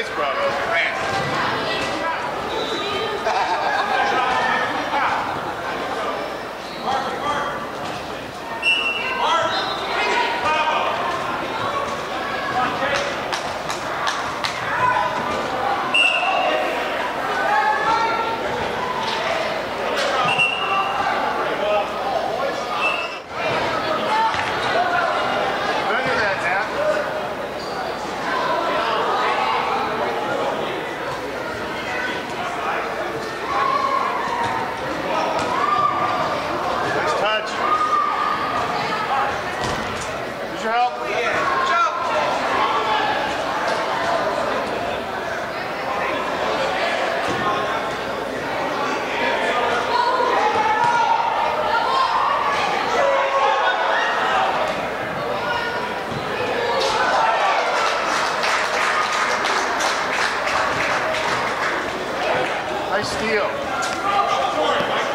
Nice, nice, steal.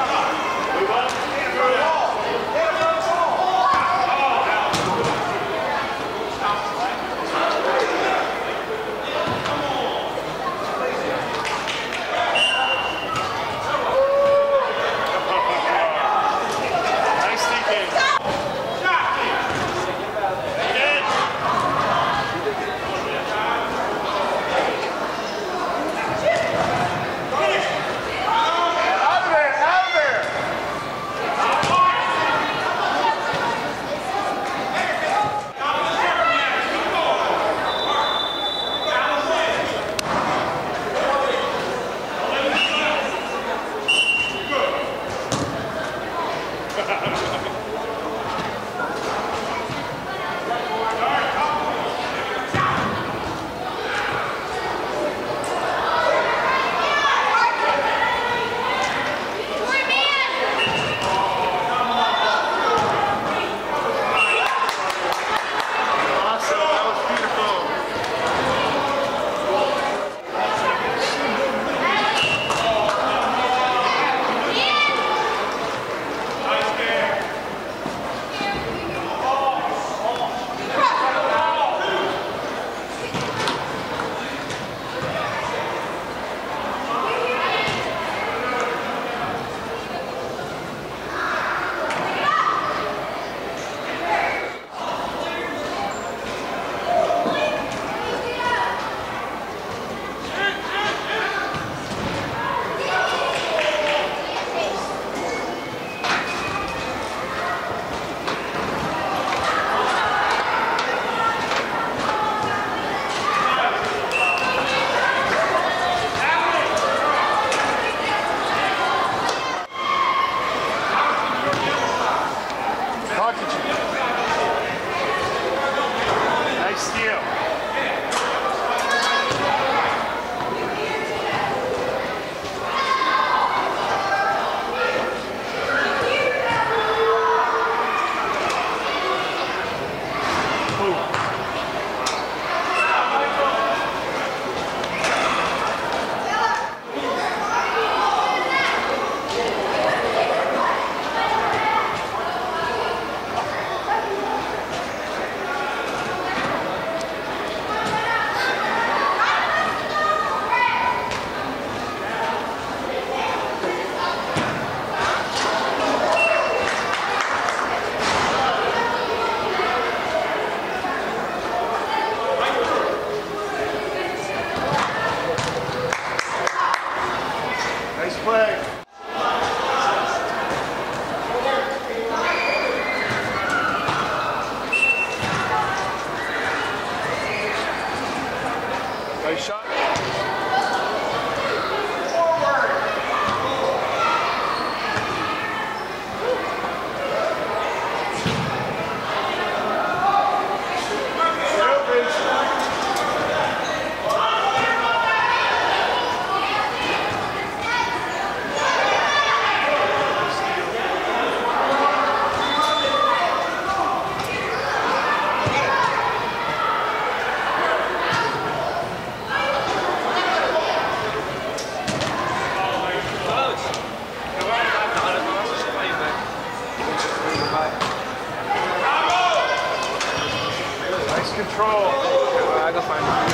control. Uh, I go find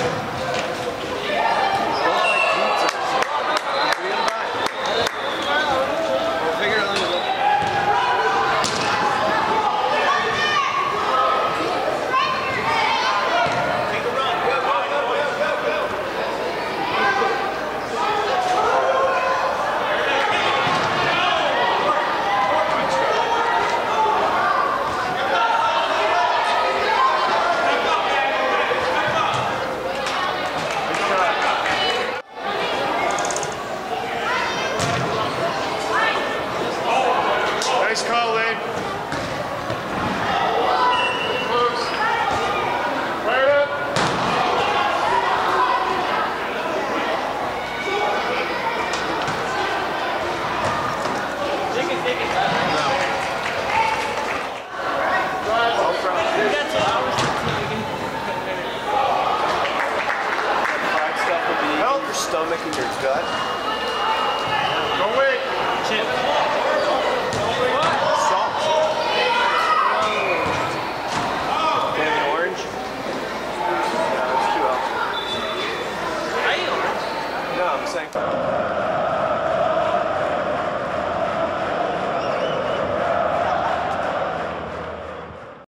Help your stomach and your gut.